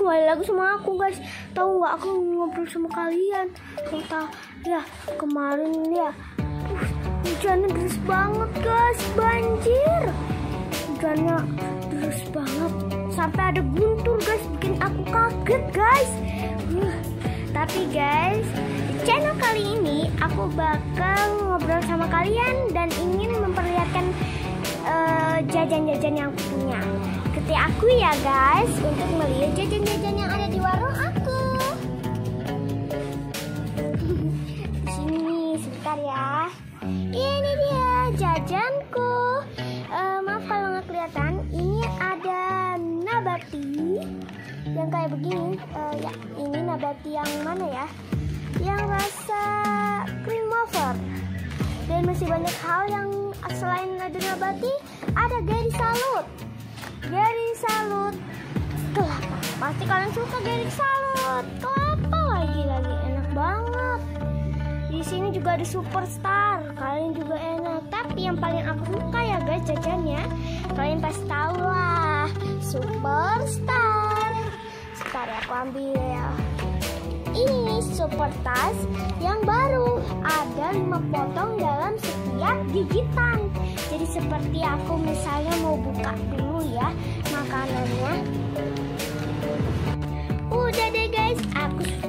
kembali lagi sama aku guys. Tahu nggak? Aku ngobrol sama kalian. Kata ya kemarin ya uh, Hujannya deras banget guys. Banjir. Hujannya deras banget. Sampai ada guntur guys Bikin aku kaget guys. Uh, Tapi guys Di channel kali ini Aku bakal ngobrol sama kalian Dan ingin memperlihatkan eh, Jajan-jajan yang aku punya Ikuti aku ya guys Untuk melihat jajan-jajan yang ada di warung aku. Sini sebentar ya. Ini dia jajanku. Eh, Maaf kalau nggak kelihatan. Ini ada nabati Yang kayak begini. Eh, Ya ini nabati yang mana ya? Yang rasa cream wafer. Dan masih banyak hal yang selain ada nabati ada Gary Salut Gary Salut. Kelapa pasti kalian suka Gary Salut. Kelapa lagi lagi enak banget. Di sini juga ada Superstar kalian juga enak. Tapi yang paling aku suka ya guys jajannya kalian pasti tahu lah Superstar. Sebentar ya aku ambil ya ini super tas yang baru. Ada lima potong dalam setiap gigitan. Jadi seperti aku misalnya mau buka dulu ya makanannya. Udah deh guys aku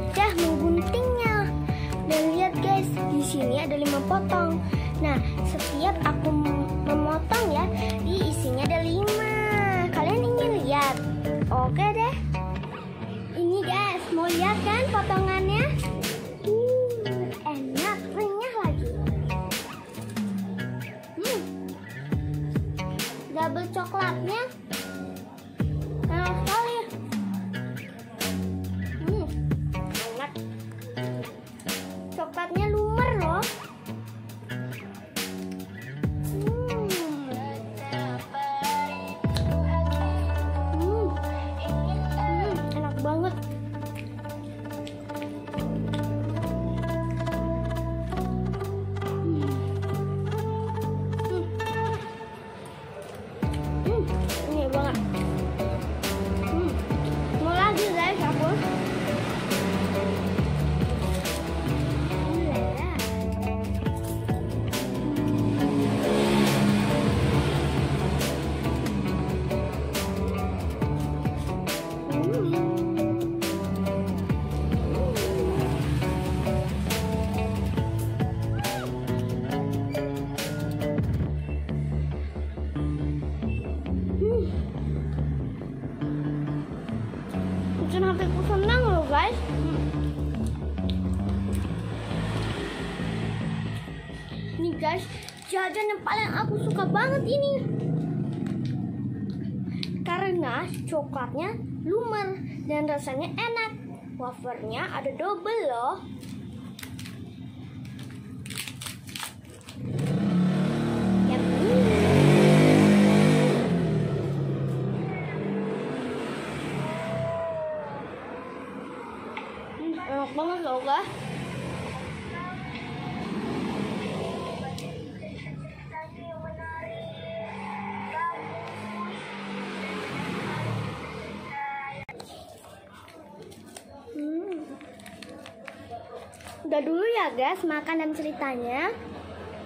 lihat kan potongannya? Uh, enak, renyah lagi. Hmm, double coklatnya enak sekali. Bikin hatiku senang loh guys. Ini guys, jajan yang paling aku suka banget ini. Karena coklatnya lumer dan rasanya enak. Wafernya ada double loh. Yang ini. Loh guys. Hmm. Udah dulu ya guys makan dan ceritanya.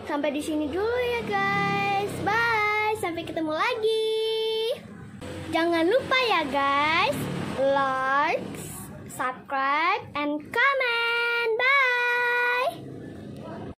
Sampai di sini dulu ya guys. Bye. Sampai ketemu lagi. Jangan lupa ya guys. Like, subscribe and comment.